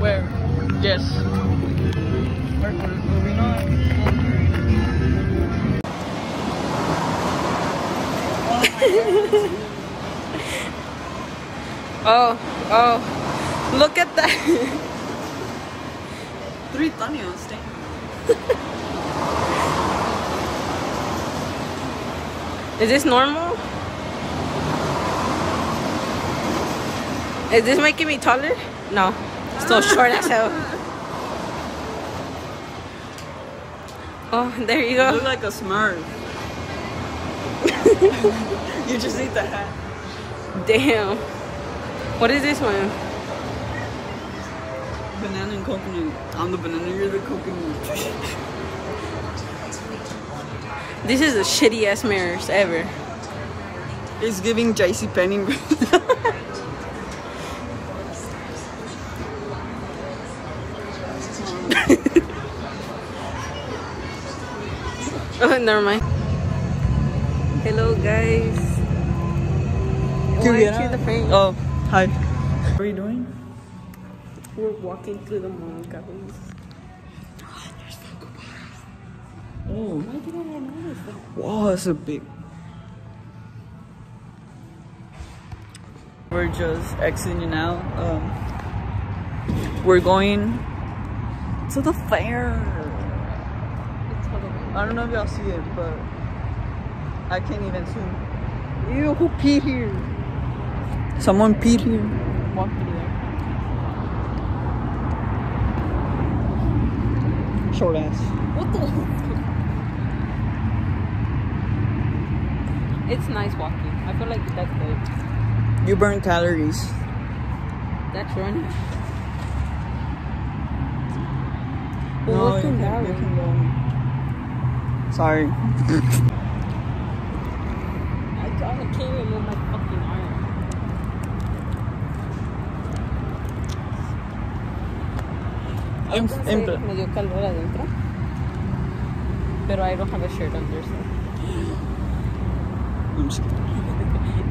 Where? Yes. Oh, oh. Look at that. Three Tanios, damn. Is this normal? Is this making me taller? No. Still short as hell. Oh, there you You go. look like a smurf. you just need the hat. Damn. What is this one? Banana and coconut. I'm the banana, you're the coconut. This is the shitty ass mirrors ever. It's giving JC Penney. Oh, never mind. Hello, guys. Why aren't you the frame? Oh, hi. What are you doing? We're walking through the mall, guys. Oh. Why did I not notice that? Wow, that's a big. We're just exiting now. Um, we're going to the fair. I don't know if y'all see it, but I can't even zoom. Ew, who peed here? Someone peed here. Walk through there. Short ass. What the? It's nice walking. I feel like that's good. You burn calories. That's running. Well, No, what's you in can, that you one? can go. Sorry. I, can't remove my fucking arm. En, en, pla- me dio calor adentro. Pero I don't have a shirt under, so. I'm just kidding.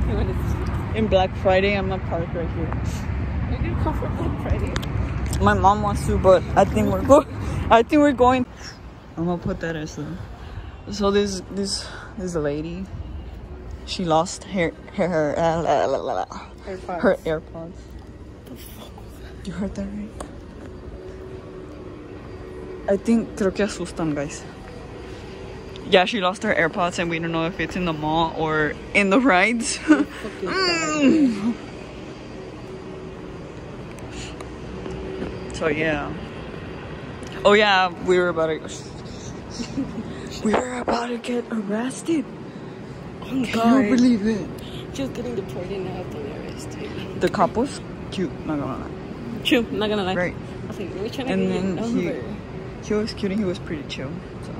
You wanna see? In Black Friday, I'm gonna park right here. Are you gonna come for Black Friday? My mom wants to, but I think we're go. I think we're going. I'm gonna put that as the. So this this this lady, she lost her her her, uh, la, la, la, AirPods. her AirPods. You heard that right? I think creo que asustan, guys. Yeah, she lost her AirPods, and we don't know if it's in the mall or in the rides. So yeah. Oh yeah, we were about to. we were about to get arrested. Oh, Can you believe it? Just getting deported now after the arrest. The cop was cute. Not gonna lie. True, not gonna lie. Right. I was like, we're trying to And get your then he, he was cute and he was pretty chill. So.